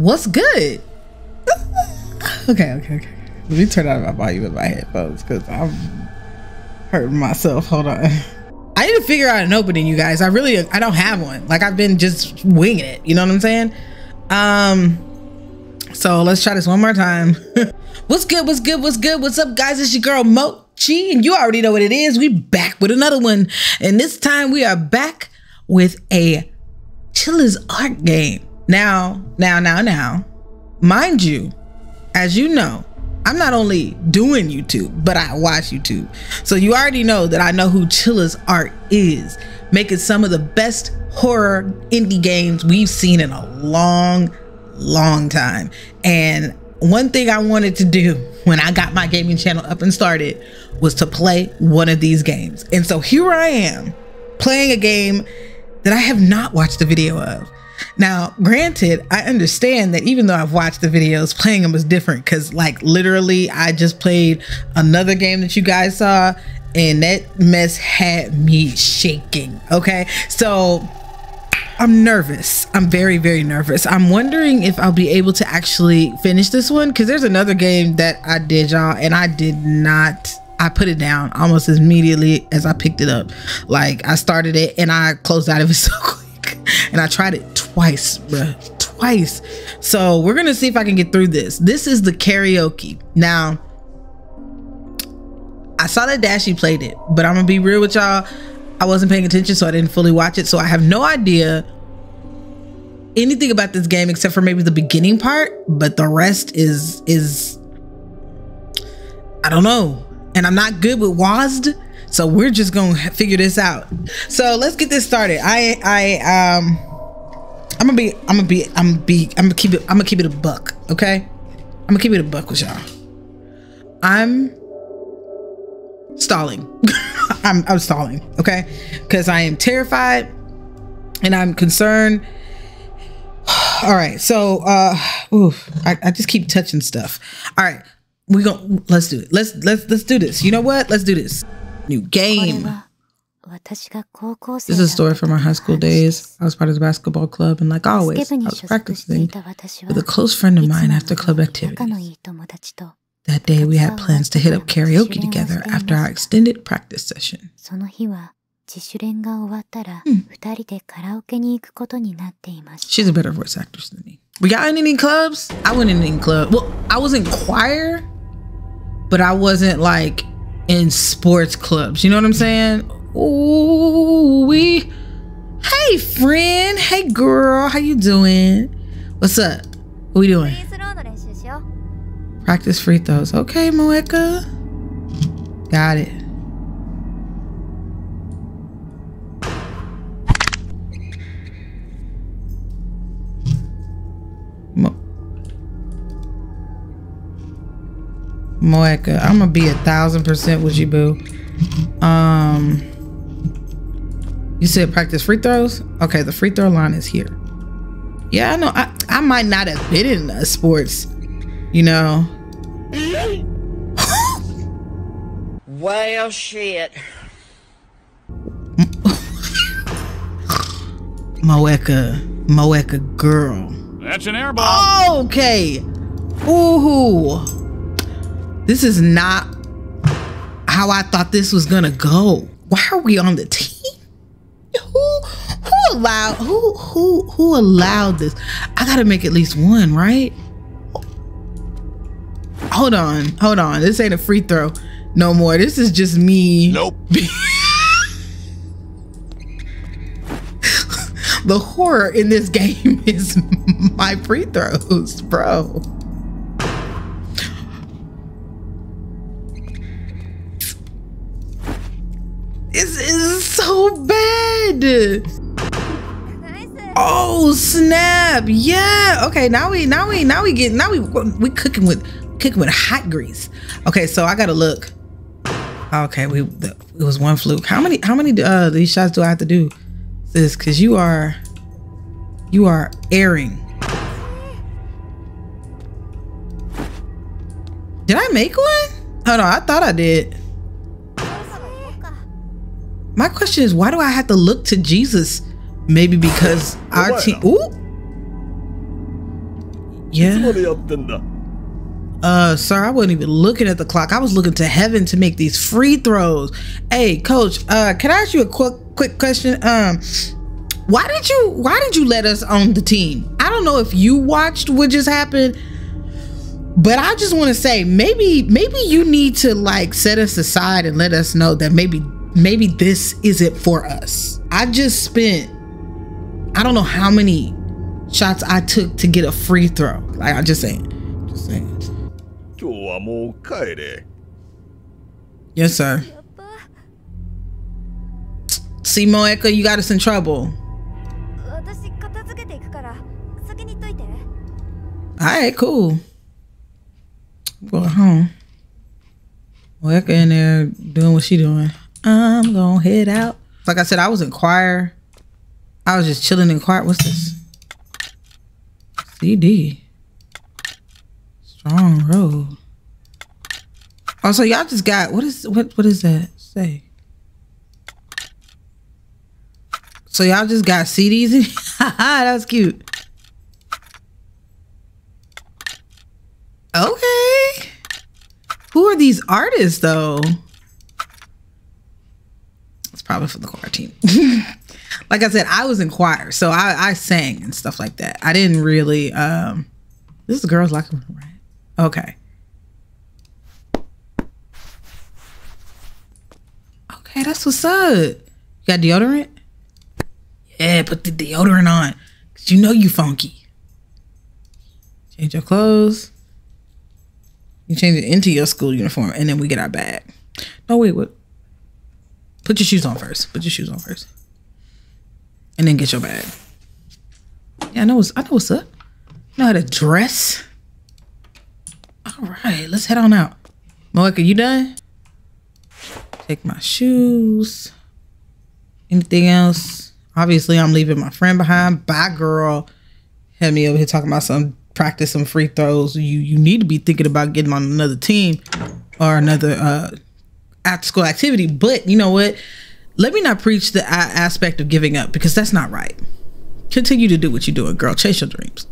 What's good? okay, okay, okay. Let me turn down my volume in my headphones because I'm hurting myself. Hold on. I need to figure out an opening, you guys. I really, I don't have one. Like I've been just winging it. You know what I'm saying? Um, so let's try this one more time. what's good? What's good? What's good? What's up, guys? It's your girl Mochi, and you already know what it is. We back with another one, and this time we are back with a Chilla's art game. Now, now, now, now, mind you, as you know, I'm not only doing YouTube, but I watch YouTube. So you already know that I know who Chilla's art is, making some of the best horror indie games we've seen in a long, long time. And one thing I wanted to do when I got my gaming channel up and started was to play one of these games. And so here I am playing a game that I have not watched a video of. Now, granted, I understand that even though I've watched the videos, playing them was different because, like, literally, I just played another game that you guys saw, and that mess had me shaking. Okay, so I'm nervous. I'm very, very nervous. I'm wondering if I'll be able to actually finish this one because there's another game that I did, y'all, and I did not. I put it down almost as immediately as I picked it up. Like I started it and I closed out of it so quick, and I tried it twice, bruh. Twice. So we're gonna see if I can get through this. This is the karaoke. Now, I saw that Dashie played it, but I'm gonna be real with y'all. I wasn't paying attention, so I didn't fully watch it. So I have no idea anything about this game except for maybe the beginning part, but the rest is is I don't know. And I'm not good with WASD, so we're just gonna figure this out. So let's get this started. I I um I'm gonna be, I'm gonna be, I'm gonna be, I'm gonna keep it, I'm gonna keep it a buck, okay? I'm gonna keep it a buck with y'all. I'm stalling. I'm, I'm stalling, okay? Because I am terrified and I'm concerned. All right, so, uh, oof, I, I just keep touching stuff. All right, we go. Let's do it. Let's let's let's do this. You know what? Let's do this. New game. This is a story from my high school days. I was part of the basketball club, and like always, I was practicing with a close friend of mine after club activities. That day, we had plans to hit up karaoke together after our extended practice session. Hmm. She's a better voice actress than me. We got in any clubs? I went in any club. Well, I was in choir, but I wasn't like in sports clubs. You know what I'm saying? Ooh, we. Hey, friend. Hey, girl. How you doing? What's up? What we doing? Practice free throws. Okay, Moeka. Got it. Mo Moeka, I'm gonna be a thousand percent with you, boo. Um. You said practice free throws? Okay, the free throw line is here. Yeah, I know. I, I might not have been in sports, you know. Well, shit. Moeka, Moeka girl. That's an air ball. okay. Ooh. This is not how I thought this was gonna go. Why are we on the team? who who allowed who who who allowed this? I gotta make at least one, right? Hold on, hold on. This ain't a free throw no more. This is just me. Nope. the horror in this game is my free throws, bro. This is so bad. Oh snap! Yeah. Okay. Now we now we now we get now we we cooking with cooking with hot grease. Okay. So I gotta look. Okay. We it was one fluke. How many how many uh these shots do I have to do? This because you are you are airing. Did I make one? Oh no, I thought I did. My question is, why do I have to look to Jesus? Maybe because our team. Ooh. Yeah. Uh, sir, I wasn't even looking at the clock. I was looking to heaven to make these free throws. Hey, coach, uh, can I ask you a quick quick question? Um, why did you why did you let us on the team? I don't know if you watched what just happened, but I just want to say maybe maybe you need to like set us aside and let us know that maybe maybe this isn't for us. I just spent I don't know how many shots I took to get a free throw. Like I'm just saying. Just saying. Yes, sir. See, Moeka, you got us in trouble. Alright, cool. I'm going home. Moeka in there doing what she doing. I'm gonna head out. Like I said, I was in choir. I was just chilling in choir. What's this? CD. Strong road. Oh, so y'all just got what is what what is that say? So y'all just got CDs? that was cute. Okay. Who are these artists though? It's probably for the team. like I said, I was in choir, so I, I sang and stuff like that. I didn't really um this is girls like right. Okay. Okay, that's what's up. You got deodorant? Yeah, put the deodorant on. Cause you know you funky. Change your clothes. You change it into your school uniform, and then we get our bag. No, wait, what? Put your shoes on first. Put your shoes on first. And then get your bag. Yeah, I know what's I know what's up. know how to dress. All right, let's head on out. Moeka, you done? Take my shoes. Anything else? Obviously, I'm leaving my friend behind. Bye, girl. Had me over here talking about some practice some free throws. You you need to be thinking about getting on another team or another uh, after school activity. But you know what? Let me not preach the aspect of giving up because that's not right. Continue to do what you're doing, girl. Chase your dreams.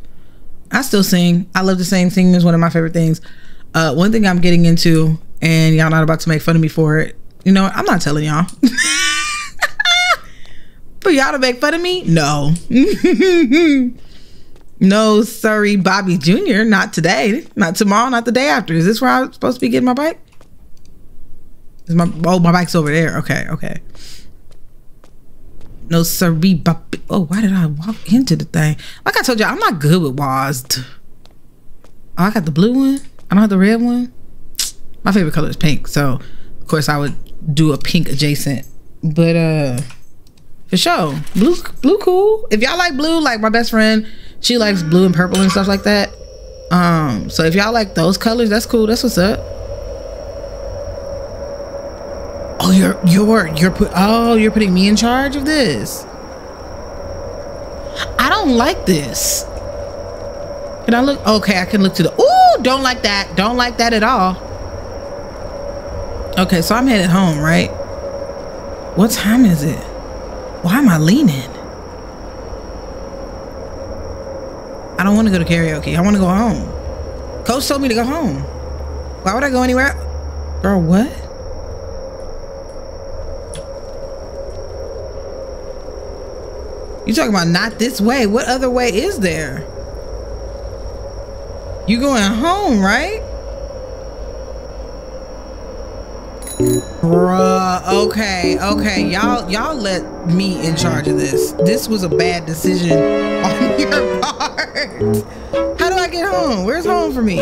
I still sing. I love to sing. Singing is one of my favorite things. Uh, one thing I'm getting into, and y'all not about to make fun of me for it. You know, I'm not telling y'all. for y'all to make fun of me? No. no, sorry, Bobby Jr. Not today. Not tomorrow. Not the day after. Is this where I'm supposed to be getting my bike? Is my oh my bike's over there? Okay, okay. No Bobby. Oh, why did I walk into the thing? Like I told you, I'm not good with WASD. Oh, I got the blue one. I don't have the red one. My favorite color is pink, so of course I would do a pink adjacent. But uh for sure. Blue blue cool. If y'all like blue, like my best friend, she likes blue and purple and stuff like that. Um, so if y'all like those colors, that's cool. That's what's up. Oh, you're you're you're put oh, you're putting me in charge of this. I don't like this. Can I look? Okay, I can look to the. Ooh, don't like that. Don't like that at all. Okay, so I'm headed home, right? What time is it? Why am I leaning? I don't want to go to karaoke. I want to go home. Coach told me to go home. Why would I go anywhere? Girl, what? You talking about not this way? What other way is there? You going home, right? Bruh, okay, okay. Y'all y'all let me in charge of this. This was a bad decision on your part. How do I get home? Where's home for me?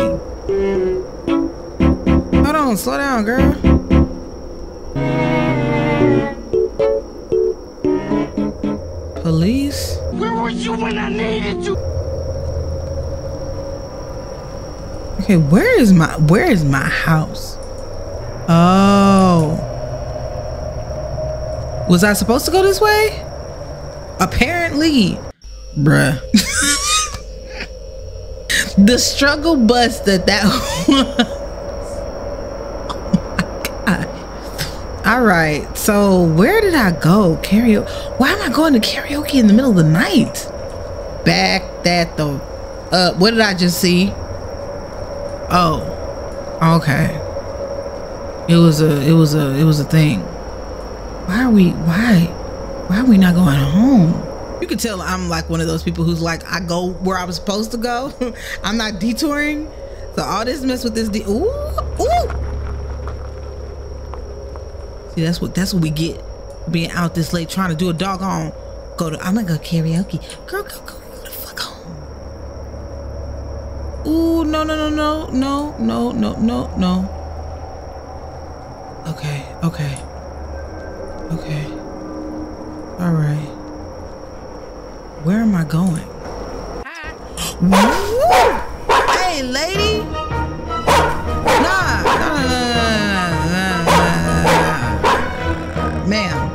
Hold on, slow down, girl. you when I needed you. Okay, where is my where is my house? Oh. Was I supposed to go this way? Apparently. Bruh. the struggle bus that that was. Oh All right. So where did I go? Karaoke. Why am I going to karaoke in the middle of the night? Back that the. Uh, what did I just see? Oh, okay. It was a. It was a. It was a thing. Why are we? Why? Why are we not going home? You can tell I'm like one of those people who's like, I go where I was supposed to go. I'm not detouring. So all this mess with this. De- ooh, ooh. See, that's what that's what we get being out this late trying to do a doggone go to I'm gonna go karaoke. Girl, go go, go the fuck home. Ooh, no no no no no no no no no. Okay, okay. Okay. Alright. Where am I going? hey lady! Nah, nah. Ma'am.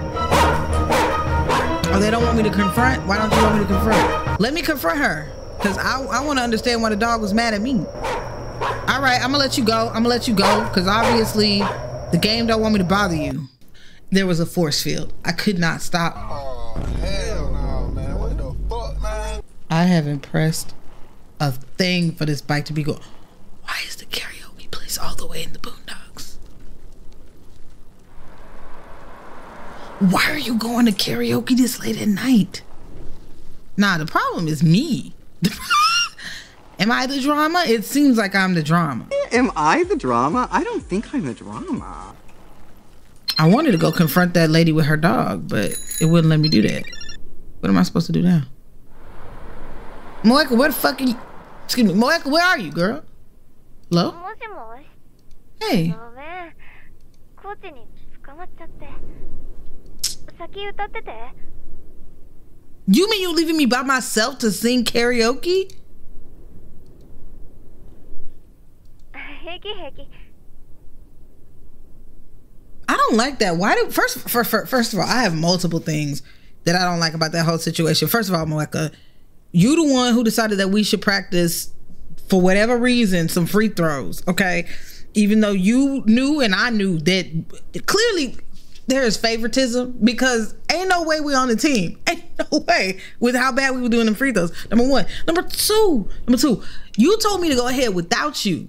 Oh, they don't want me to confront? Why don't you want me to confront? Let me confront her. Because I, I want to understand why the dog was mad at me. All right, I'm going to let you go. I'm going to let you go. Because obviously, the game don't want me to bother you. There was a force field. I could not stop. Oh, hell no, man. What the fuck, man? I haven't pressed a thing for this bike to be going. Why is the karaoke place all the way in the boondocks? Why are you going to karaoke this late at night? Nah, the problem is me. Am I the drama? It seems like I'm the drama. Am I the drama? I don't think I'm the drama. I wanted to go confront that lady with her dog, but it wouldn't let me do that. What am I supposed to do now? Moeka, where the fuck are you? Excuse me, Moeka, where are you, girl? Hello? Hey. You mean you leaving me by myself to sing karaoke? Hickey, hickey. I don't like that. Why do first for, for, first of all, I have multiple things that I don't like about that whole situation. First of all, Moeka, you the one who decided that we should practice for whatever reason some free throws, okay? Even though you knew and I knew that clearly there is favoritism because ain't no way we on the team. Ain't no way with how bad we were doing them free throws. Number one. Number two. Number two. You told me to go ahead without you,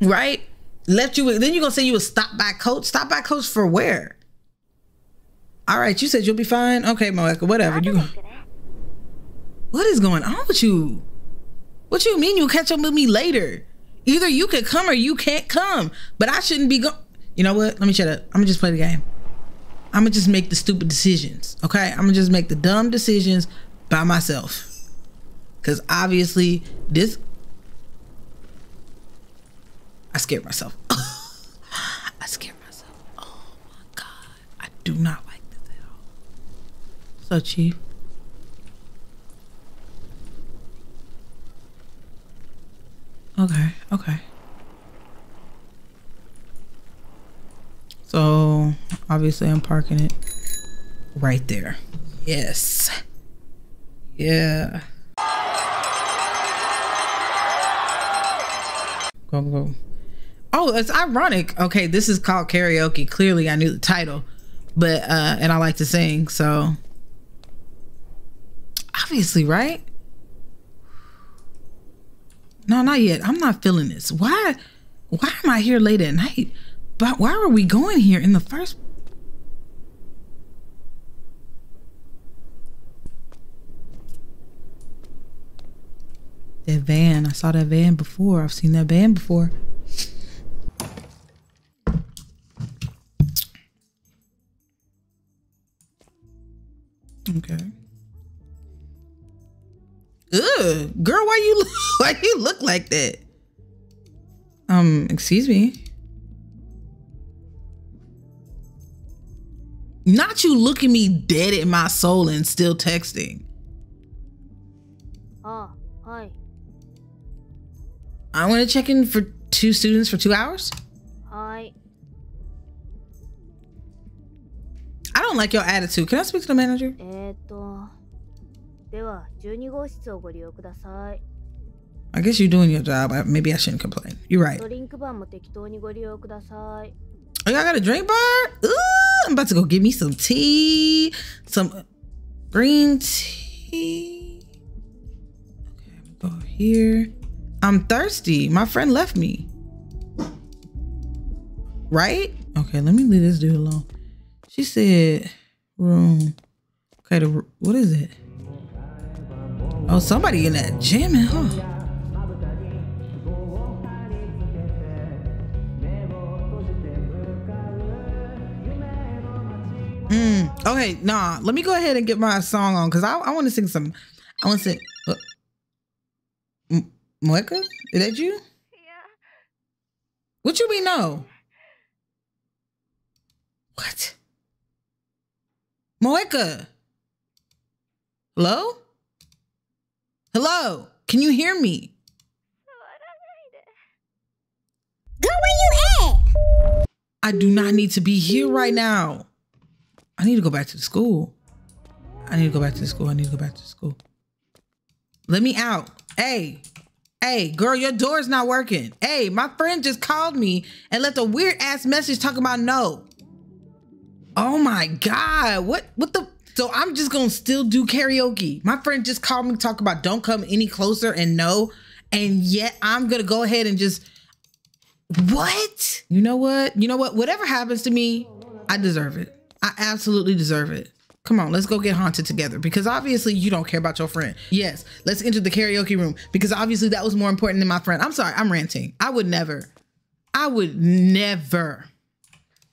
right? Left you. With then you're gonna say you was stop by coach. Stop by coach for where? All right. You said you'll be fine. Okay, Moeka. Whatever. You. What is going on with you? What you mean you'll catch up with me later? Either you can come or you can't come. But I shouldn't be go. You know what? Let me shut up. I'm gonna just play the game. I'm gonna just make the stupid decisions. Okay? I'm gonna just make the dumb decisions by myself. Cause obviously this. I scared myself. I scared myself. Oh my god. I do not like this at all. So chief. Okay, okay. So obviously I'm parking it right there. Yes. Yeah. Go go. Oh, it's ironic. Okay, this is called karaoke. Clearly I knew the title. But uh and I like to sing, so obviously, right? No, not yet. I'm not feeling this. Why? Why am I here late at night? But why are we going here in the first? That van. I saw that van before. I've seen that van before. Okay. Ugh, girl, why you why you look like that? Um, excuse me. Not you looking me dead in my soul and still texting. ああはい I want to check in for two students for two hours. はい I don't like your attitude. Can I speak to the manager? えー、っとでは12号室をご利用ください I guess you're doing your job. I- Maybe I shouldn't complain. You're right. ドリンクバーも適当にご利用ください Oh, y'all got a drink bar? Ooh, I'm about to go get me some tea, some green tea. Okay, I'm go here. I'm thirsty. My friend left me. Right? Okay, let me leave this dude alone. She said room. Okay, the, what is it? Oh, somebody in that jamming, huh? Okay, nah. Let me go ahead and get my song on because I, I want to sing some. I want to sing. Uh, Moeka? Is that you? Yeah. What you mean no? What? Moeka? Hello? Hello? Can you hear me? Go where you at? I do not need to be here right now. I need to go back to the school. I need to go back to the school. I need to go back to the school. Let me out. Hey, hey, girl, your door's not working. Hey, my friend just called me and left a weird ass message talking about no. Oh my god, what what the so I'm just gonna still do karaoke. My friend just called me talk about don't come any closer and no, and yet I'm gonna go ahead and just what? You know what? You know what? Whatever happens to me, I deserve it. I absolutely deserve it. Come on, let's go get haunted together because obviously you don't care about your friend. Yes, let's enter the karaoke room because obviously that was more important than my friend. I'm sorry, I'm ranting. I would never. I would never.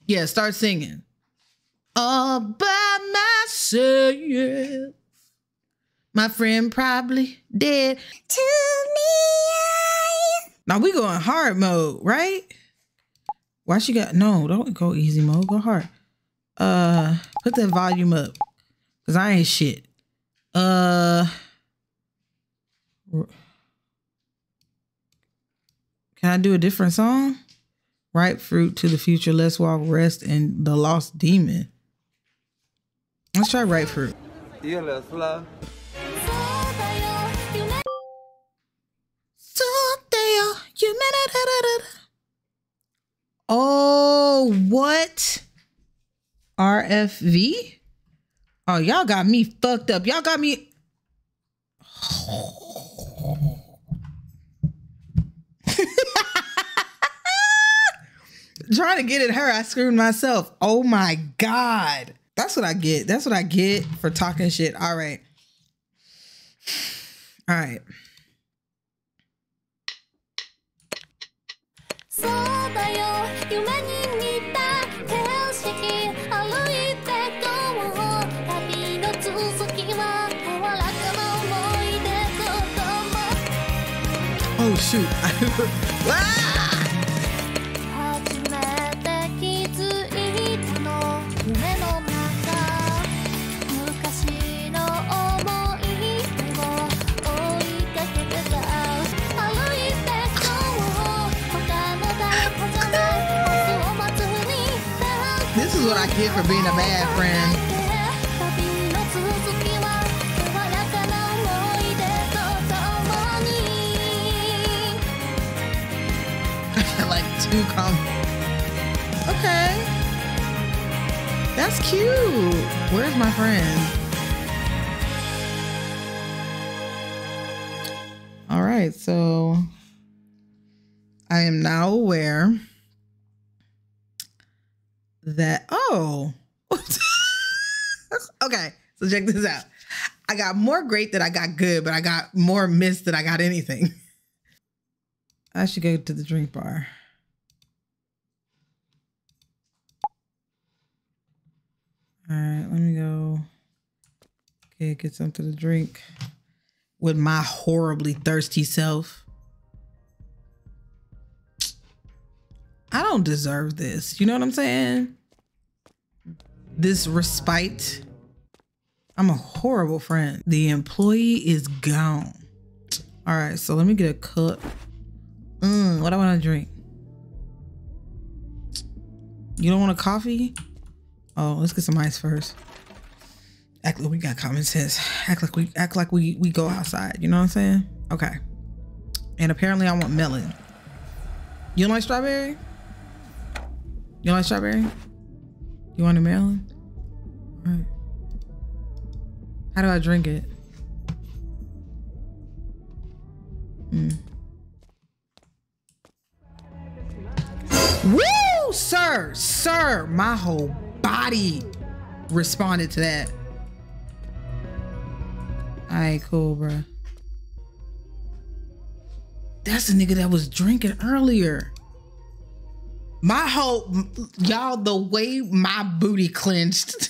Yeah, start singing. All by myself. My friend probably dead. To me, Now we going hard mode, right? Why she got no? Don't go easy mode. Go hard. Uh, put that volume up, cause I ain't shit. Uh, can I do a different song? Ripe fruit to the future. Let's walk, rest, and the lost demon. Let's try ripe fruit. Yeah, let's love. Oh, what? RFV? Oh, y'all got me fucked up. Y'all got me. Trying to get at her, I screwed myself. Oh my God. That's what I get. That's what I get for talking shit. All right. All right. そつに This is what I get for being a bad friend. Like two com. Okay. That's cute. Where's my friend? All right, so I am now aware that oh okay so check this out i got more great than i got good but i got more miss than i got anything i should go to the drink bar all right let me go okay get something to drink with my horribly thirsty self i don't deserve this you know what i'm saying this respite. I'm a horrible friend. The employee is gone. All right, so let me get a cup. Mm, what I want to drink. You don't want a coffee? Oh, let's get some ice first. Act like we got common sense. Act like we act like we we go outside. You know what I'm saying? Okay. And apparently I want melon. You don't like strawberry? You You like strawberry? You want a melon? All right. How do I drink it? Mm. Woo, sir, sir, my whole body responded to that. All right, cool, bro. That's the nigga that was drinking earlier. My whole y'all, the way my booty clenched.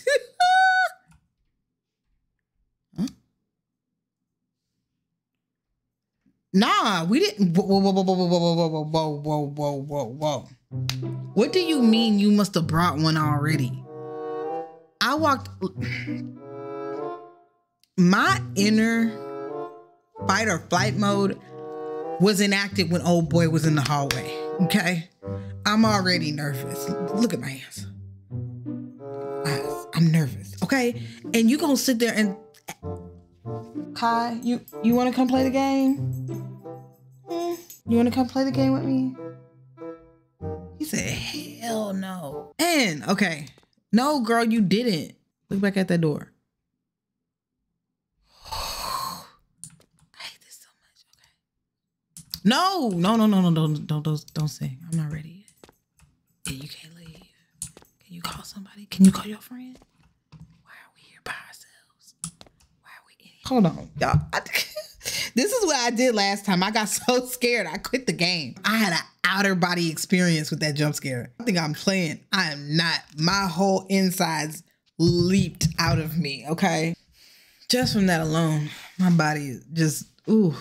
Nah, we didn't. Whoa, whoa, whoa, whoa, whoa, whoa, whoa, whoa, whoa, whoa, whoa. What do you mean you must have brought one already? Walked. My inner fight or flight mode was enacted when old boy was in the hallway. Okay. I'm already nervous. Look at my hands. I'm nervous. Okay. And you gonna sit there and Kai, you you wanna come play the game? Hmm? You wanna come play the game with me? He said, hell no. And okay. No, girl, you didn't. Look back at that door. I hate this so much. Okay. No, no, no, no, no, don't, don't, don't, don't sing. I'm not ready yet. Yeah, you can't leave. Can you call somebody? Can you call your friend? Why are we here by ourselves? Why are we in here? Hold on, y'all. This is what I did last time. I got so scared, I quit the game. I had an outer body experience with that jump scare. I think I'm playing. I am not. My whole insides leaped out of me. Okay, just from that alone, my body just ooh.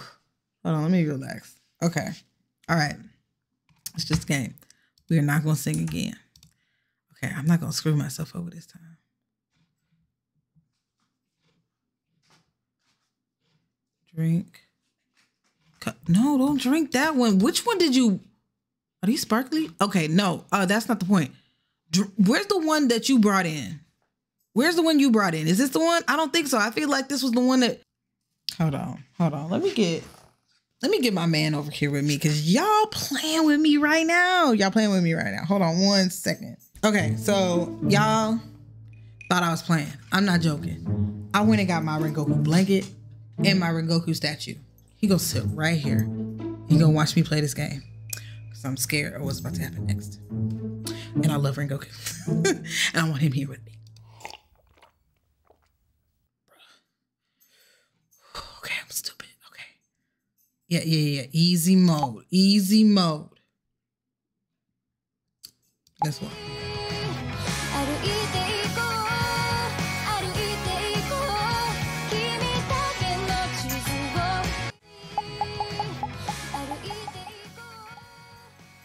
Hold on, let me relax. Okay. All right. It's just a game. We are not going to sing again. Okay. I'm not going to screw myself over this time. Drink. No, don't drink that one. Which one did you? Are these sparkly? Okay. No, uh, that's not the point. Dr Where's the one that you brought in? Where's the one you brought in? Is this the one? I don't think so. I feel like this was the one that. Hold on. Hold on. Let me get let me get my man over here with me because y'all playing with me right now. Y'all playing with me right now. Hold on one second. Okay, so y'all thought I was playing. I'm not joking. I went and got my Rengoku blanket and my Rengoku statue. He gonna sit right here. He gonna watch me play this game because I'm scared of what's about to happen next. And I love Rengoku, and I want him here with me. Okay, I'm stupid. Okay. Yeah, yeah, yeah. Easy mode. Easy mode. Guess what?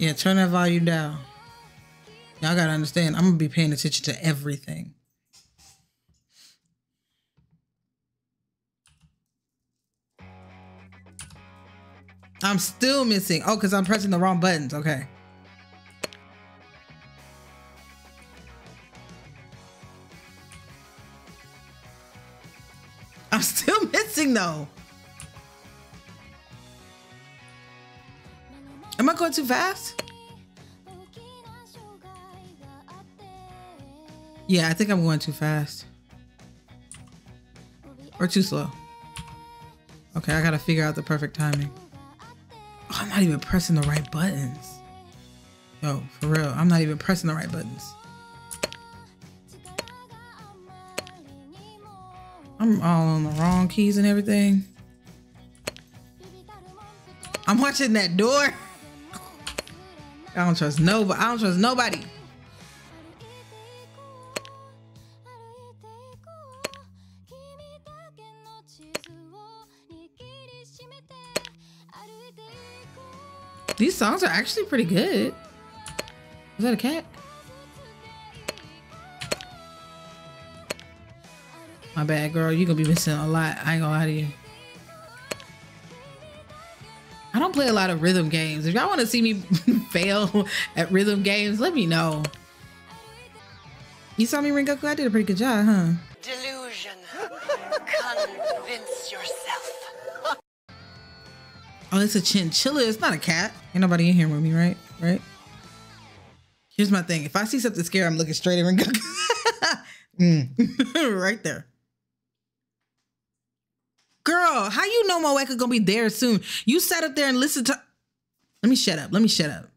Yeah, turn that volume down. Y'all gotta understand, I'm gonna be paying attention to everything. I'm still missing. Oh, because I'm pressing the wrong buttons. Okay. I'm still missing though. Am I going too fast? Yeah, I think I'm going too fast. Or too slow. Okay, I gotta figure out the perfect timing. Oh, I'm not even pressing the right buttons. Yo, for real, I'm not even pressing the right buttons. I'm all on the wrong keys and everything. I'm watching that door. I don't trust nobody. I don't trust nobody. These songs are actually pretty good. Is that a cat? My bad, girl. You're gonna be missing a lot. I ain't gonna lie to you don't play a lot of rhythm games. If y'all want to see me fail at rhythm games, let me know. You saw me, Rengoku? I did a pretty good job, huh? Delusion. Convince yourself. Oh, it's a chinchilla. It's not a cat. Ain't nobody in here with me, right? Right? Here's my thing. If I see something scary, I'm looking straight at Ringo. mm. right there. Girl, how you know Moeka gonna be there soon? You sat up there and listened to. Let me shut up. Let me shut up.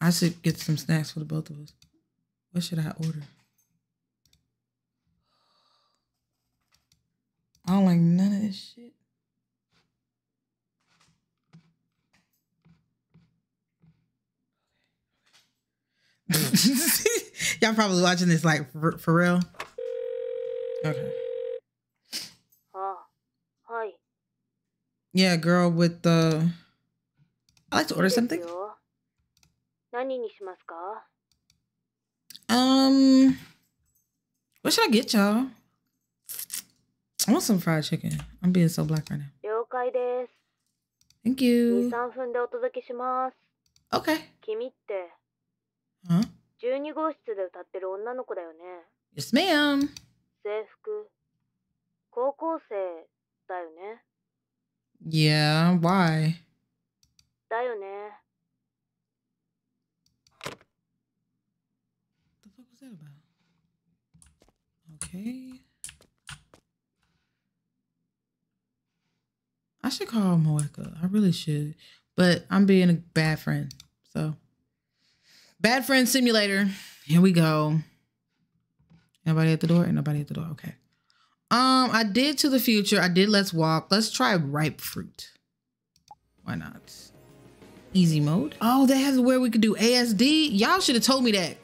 I should get some snacks for the both of us. What should I order? I don't like none of this shit. Y'all probably watching this like for, for real. Okay. Yeah, girl with the. I like to order いいです something. よ何にしますか Um, what should I get y'all? I want some fried chicken. I'm being so black right now. 了解です Thank you. 23分でお届けします Okay. 君って Huh? 12号室で歌ってる女の子だよね Yes, ma'am. 制服高校生だよね Yeah. Why? だよね the fuck was that about? Okay. I should call Moeka. I really should. But I'm being a bad friend. So bad friend simulator. Here we go. Anybody at the door? Ain't nobody at the door. Okay. Um, I did to the future. I did let's walk. Let's try ripe fruit. Why not? Easy mode. Oh, they have where we could do ASD. Y'all should have told me that.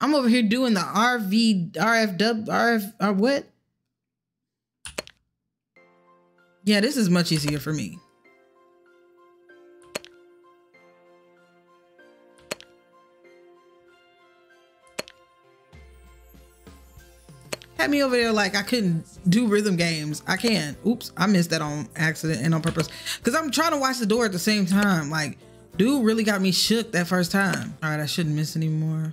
I'm over here doing the RV, RFW, RF, or what? Yeah, this is much easier for me. Had me over there like I couldn't do rhythm games. I can't. Oops, I missed that on accident and on purpose. Cause I'm trying to watch the door at the same time. Like, dude really got me shook that first time. All right, I shouldn't miss anymore.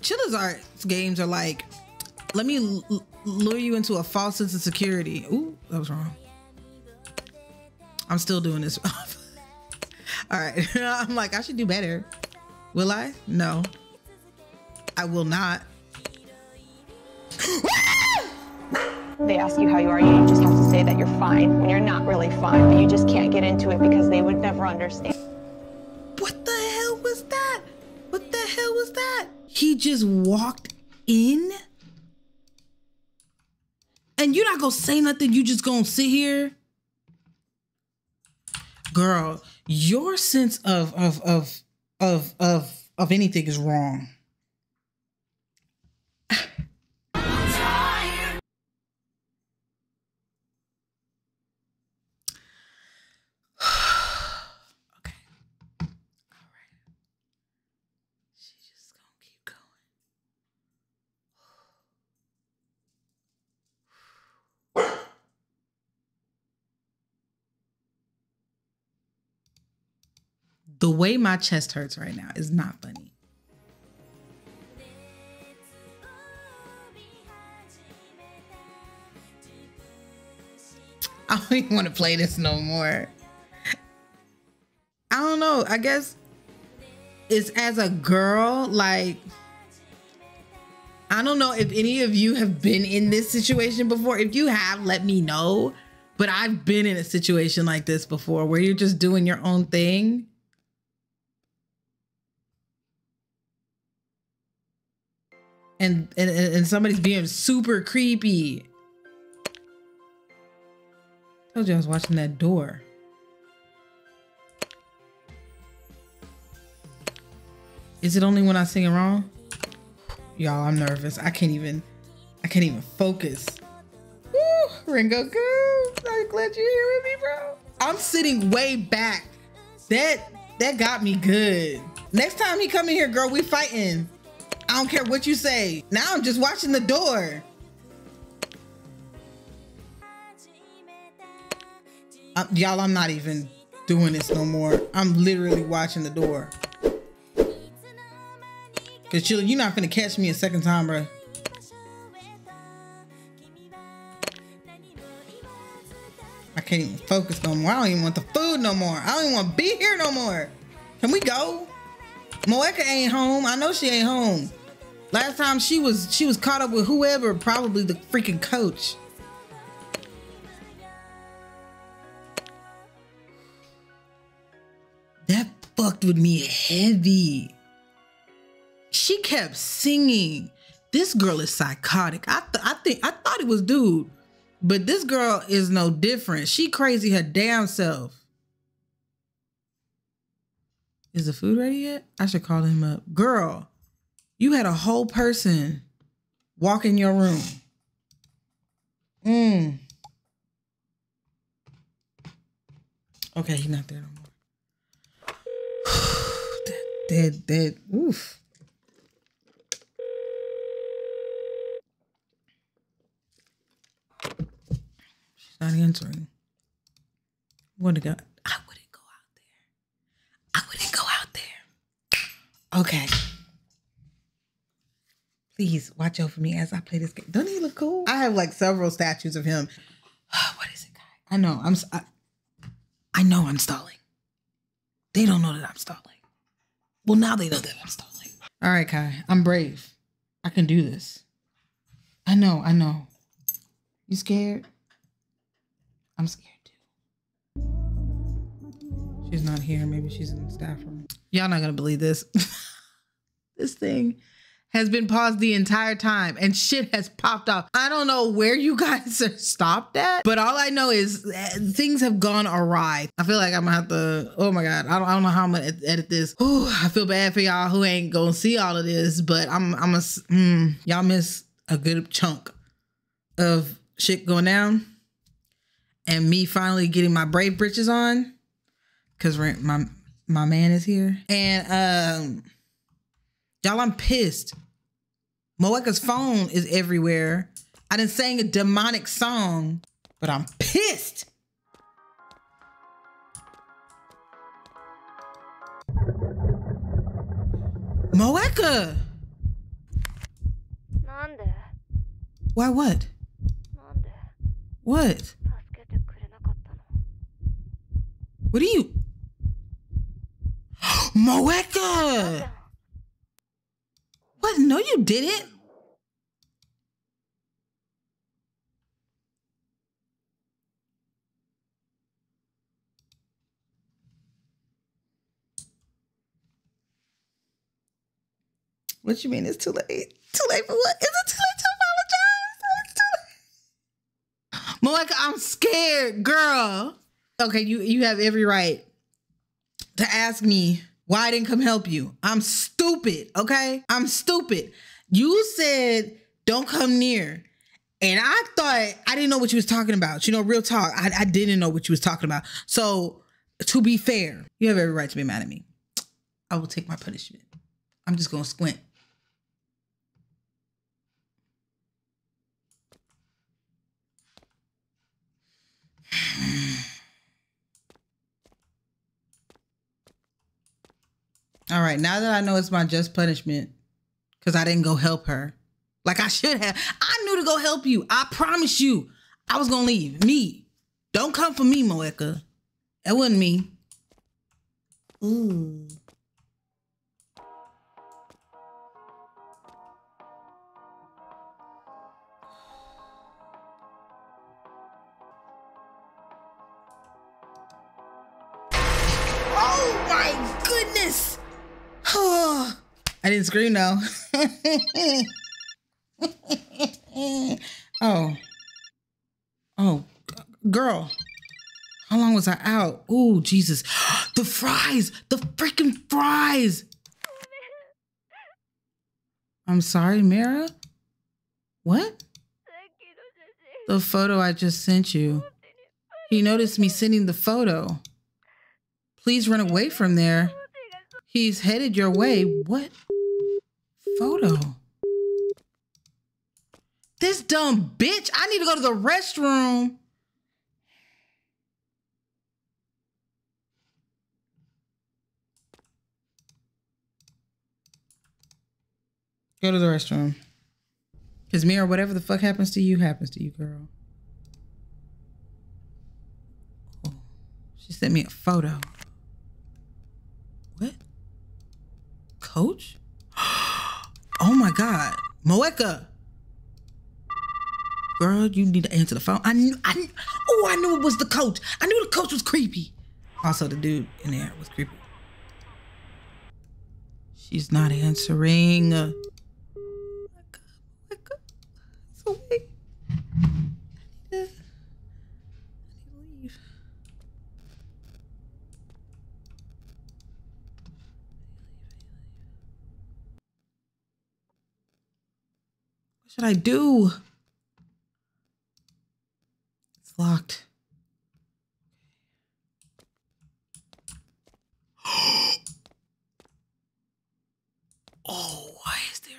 Chilla's Arts games are like, let me lure you into a false sense of security. Ooh, that was wrong. I'm still doing this. All right. I'm like, I should do better. Will I? No. I will not. They ask you how you are, you just have to say that you're fine when you're not really fine, but you just can't get into it because they would never understand. What the hell was that? What the hell was that? He just walked in? And you're not gonna say nothing, you just gonna sit here? Girl, your sense of of of of of of anything is wrong. The way my chest hurts right now is not funny. I don't even want to play this no more. I don't know. I guess it's as a girl, like I don't know if any of you have been in this situation before. If you have, let me know. But I've been in a situation like this before where you're just doing your own thing. And and, and somebody's being super creepy. Told you I was watching that door. Is it only when I sing it wrong? Y'all, I'm nervous. I can't even, I can't even focus. Woo, Rengoku. I'm glad you're here with me, bro. I'm sitting way back. That that got me good. Next time he come in here, girl, we fighting. I don't care what you say. Now I'm just watching the door. Y'all, I'm not even doing this no more. I'm literally watching the door. Cause you you're not gonna catch me a second time, bro. I can't even focus no more. I don't even want the food no more. I don't even want to be here no more. Can we go? Moeka ain't home. I know she ain't home. Last time she was she was caught up with whoever, probably the freaking coach. That fucked with me heavy. She kept singing. This girl is psychotic. I th- I think I thought it was dude, but this girl is no different. She crazy her damn self. Is the food ready yet? I should call him up. Girl, you had a whole person walk in your room. Mm. Okay, he's not there no more. dead, dead. Oof. She's not answering. Wouldn't go. I wouldn't go out there. I wouldn't go out there. Okay. Please watch out for me as I play this game. Don't he look cool? I have like several statues of him. what is it, guy? I know. I'm. I, I know I'm stalling. They don't know that I'm stalling. Well, now they know that I'm stalling. All right, Kai. I'm brave. I can do this. I know. I know. You scared? I'm scared too. She's not here. Maybe she's in the staff room. Y'all not gonna believe this. this thing has been paused the entire time and shit has popped off. I don't know where you guys are stopped at, but all I know is uh, things have gone awry. I feel like I'm gonna have to, oh my God, I don't, I don't know how I'm gonna edit this. Ooh, I feel bad for y'all who ain't gonna see all of this, but I'm, I'm a, mm, y'all miss a good chunk of shit going down and me finally getting my brave britches on because my, my man is here. And, um, Y'all, I'm pissed. Moeka's phone is everywhere. I didn't sing a demonic song, but I'm pissed. Moeka! Nanda. Why what? Nanda. What? What are you? Moeka! What? No, you didn't. What you mean it's too late? Too late for what? Is it too late to apologize? It's too late. Moeka, I'm scared, girl. Okay, you you have every right to ask me why I didn't come help you. I'm stupid, okay? I'm stupid. You said don't come near. And I thought I didn't know what you was talking about. You know, real talk. I, I didn't know what you was talking about. So to be fair, you have every right to be mad at me. I will take my punishment. I'm just gonna squint. All right, now that I know it's my just punishment, because I didn't go help her. Like I should have. I knew to go help you. I promise you. I was gonna leave. Me. Don't come for me, Moeka. That wasn't me. Ooh. I didn't scream though. oh. Oh, girl. How long was I out? Oh, Jesus. The fries. The freaking fries. I'm sorry, Mara. What? The photo I just sent you. He noticed me sending the photo. Please run away from there. He's headed your way. What photo? This dumb bitch. I need to go to the restroom. Go to the restroom. Because Mira, whatever the fuck happens to you, happens to you, girl. Oh, she sent me a photo. What? coach? Oh my god. Moeka. Girl, you need to answer the phone. I knew I knew, oh I knew it was the coach. I knew the coach was creepy. Also the dude in there was creepy. She's not answering. Uh, Moeka, Moeka. So wait. I need to, I need to leave. What should I do? It's locked. oh, why is there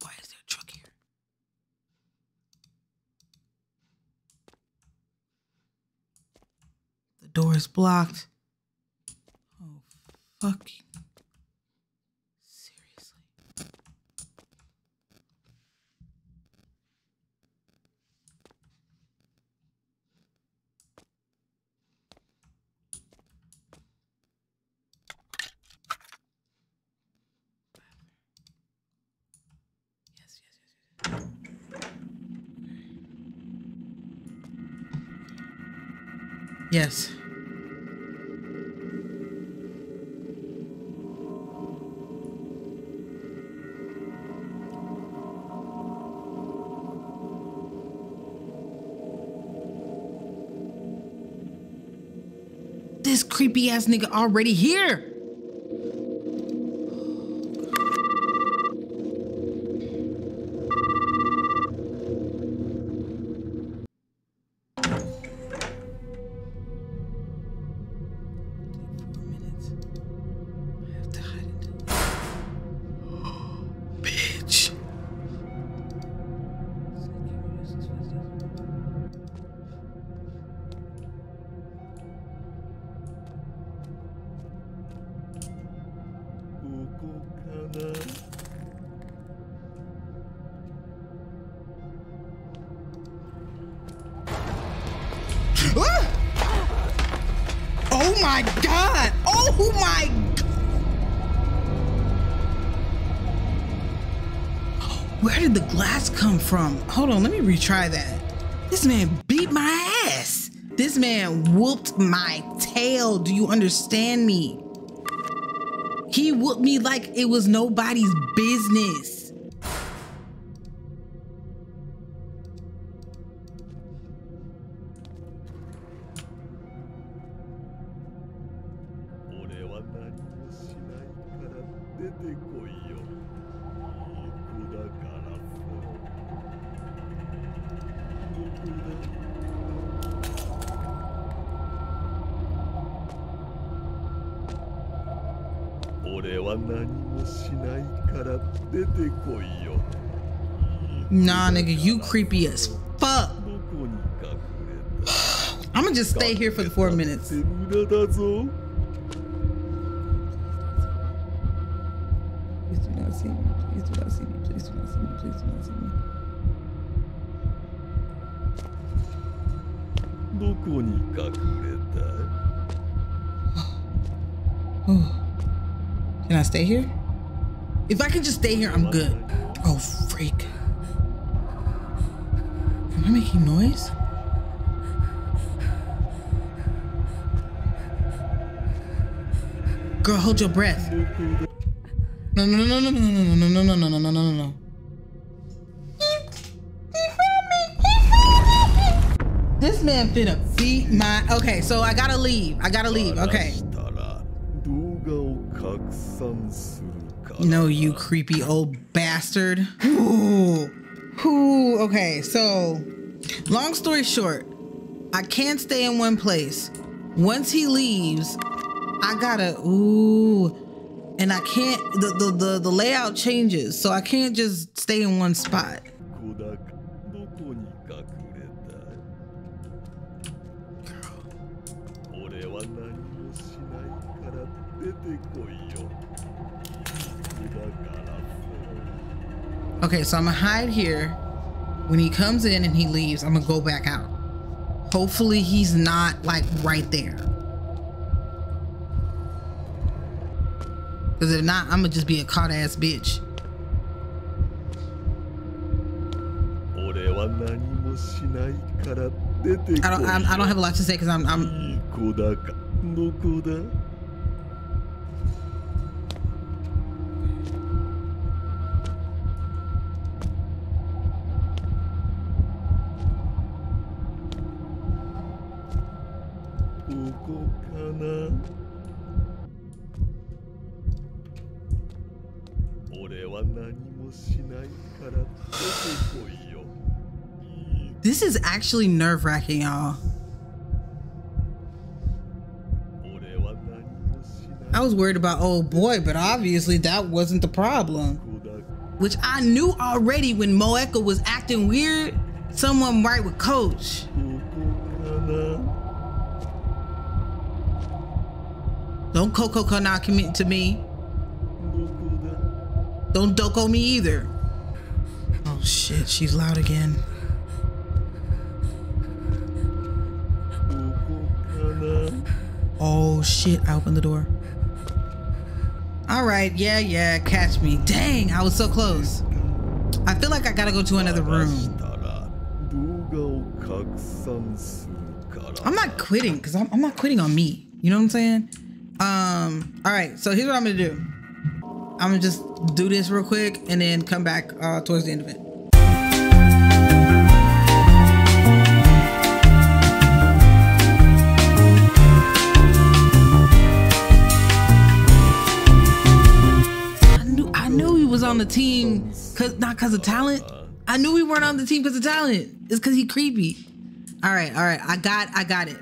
why is there a truck here? The door is blocked. Oh fucking seriously. Yes, yes, yes, yes. Yes. This creepy ass nigga already here. Where did the glass come from? Hold on, let me retry that. This man beat my ass. This man whooped my tail. Do you understand me? He whooped me like it was nobody's business. Nah, nigga, you creepy as fuck. I'm gonna just stay here for the four minutes. Please do not see me. Please do not see me. Please do not see me. Please do not see me. どこに隠れた Can I stay here? If I can just stay here, I'm good. Oh, freak. I making noise? Girl, hold your breath. No, no, no, no, no, no, no, no, no, no, no, no, no, no, no. This man finna beat my. Okay, so I gotta leave. I gotta leave. Okay. No, you creepy old bastard. Ooh. Ooh. Okay, so Long story short, I can't stay in one place. Once he leaves, I gotta, ooh, and I can't, the, the, the, the layout changes, so I can't just stay in one spot. Okay, so I'm gonna hide here. When he comes in and he leaves, I'm gonna go back out. Hopefully he's not like right there. Cause if not, I'm gonna just be a caught ass bitch. I don't, I, I don't have a lot to say because I'm, I'm こだ ここかな俺は何もしないから出てこいよ This is actually nerve wracking, y'all. 俺は何もしない I was worried about old boy, but obviously that wasn't the problem. 子だ Which I knew already when Moeka was acting weird. Someone right with Coach. Don't Coco Kana to me. Don't Doko me either. Oh shit, she's loud again. Oh shit, I opened the door. All right, yeah, yeah, catch me. Dang, I was so close. I feel like I gotta go to another room. I'm not quitting, because I'm, I'm not quitting on me. You know what I'm saying? Um, all right, so here's what I'm gonna do. I'm gonna just do this real quick and then come back uh, towards the end of it. I knew I knew he was on the team cause not cause of talent. I knew we weren't on the team because of talent. It's cause he creepy. All right, all right. I got I got it.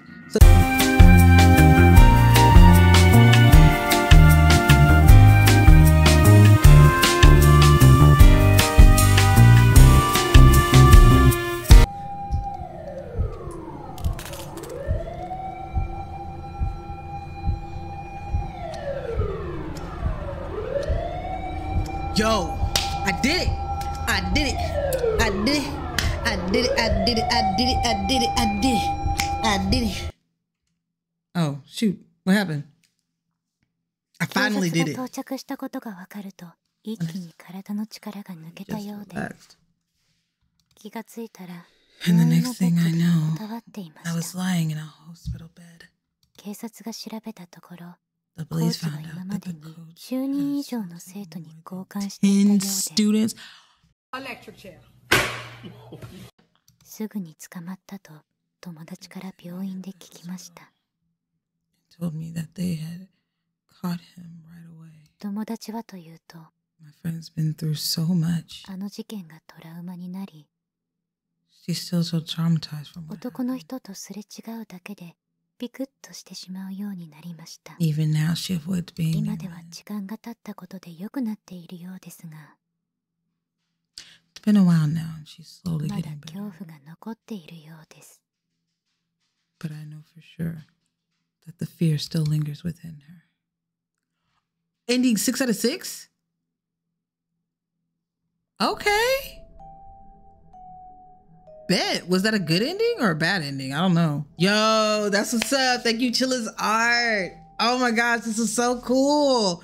did it. I did it. I did it. I did it. I did it. Oh, shoot. What happened? I 警 finally 察 did が it. 到着したことが分かると一気に体の力が抜けた Just ようで relaxed. 気がついたら And the 病院の next thing ベッ I ドで know, 横たわっていま I し was た lying in a hospital bed. 警察が調べたところ The コー police チは found 今 out ま that で the に coach 10人以 has すぐに捕まったと友達から病院で聞きました。友達はというとあの事件がトラウマになり男の人とすれ違うだけでピクッとしてしまうようになりました。今では時間が経ったことで良くなっているようですが It's been a while now, and she's slowly getting better. But I know for sure that the fear still lingers within her. Ending six out of six? Okay. Bet. Was that a good ending or a bad ending? I don't know. Yo, that's what's up. Thank you, Chilla's Art. Oh my gosh, this is so cool.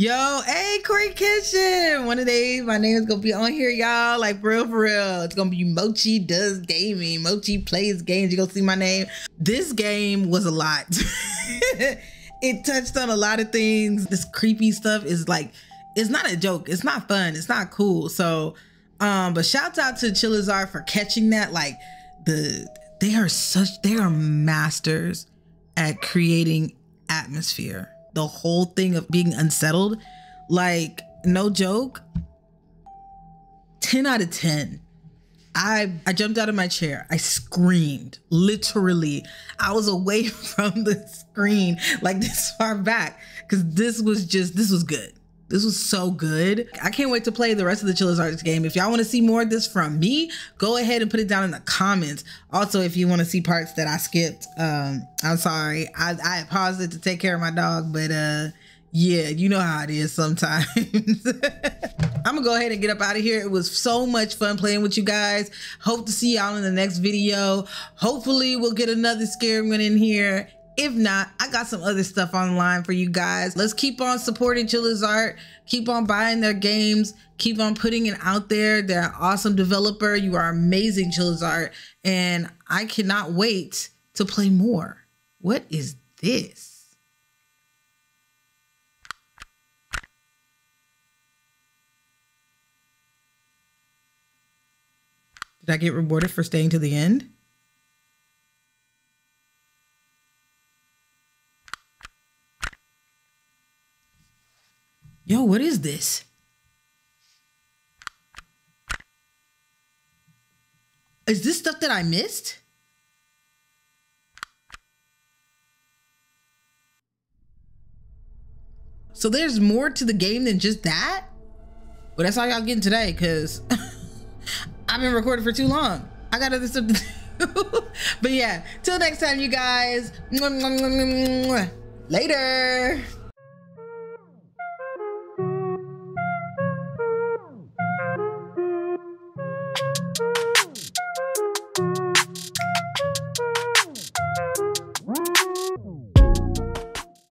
Yo, hey, Corey Kitchen. One of days, my name is gonna be on here, y'all. Like for real, for real. It's gonna be Mochi Does Gaming. Mochi plays games. You gonna see my name. This game was a lot. it touched on a lot of things. This creepy stuff is like, it's not a joke. It's not fun. It's not cool. So, um, but shouts out to Chilla's Art for catching that. Like the they are such they are masters at creating atmosphere. The whole thing of being unsettled, like no joke, 10 out of 10. I I jumped out of my chair. I screamed. Literally. I was away from the screen like this far back cuz this was just this was good. This was so good. I can't wait to play the rest of the Chilla's Arts game. If y'all want to see more of this from me, go ahead and put it down in the comments. Also, if you want to see parts that I skipped, um, I'm sorry. I, I paused it to take care of my dog, but uh yeah, you know how it is sometimes. I'm gonna go ahead and get up out of here. It was so much fun playing with you guys. Hope to see y'all in the next video. Hopefully, we'll get another scary one in here. If not, I got some other stuff online for you guys. Let's keep on supporting Chilla's Art. Keep on buying their games. Keep on putting it out there. They're an awesome developer. You are amazing, Chilla's Art. And I cannot wait to play more. What is this? Did I get rewarded for staying to the end? Yo, what is this? Is this stuff that I missed? So there's more to the game than just that? Well, that's all y'all getting today, because I've been recording for too long. I got other stuff to do. but yeah, till next time, you guys. Later.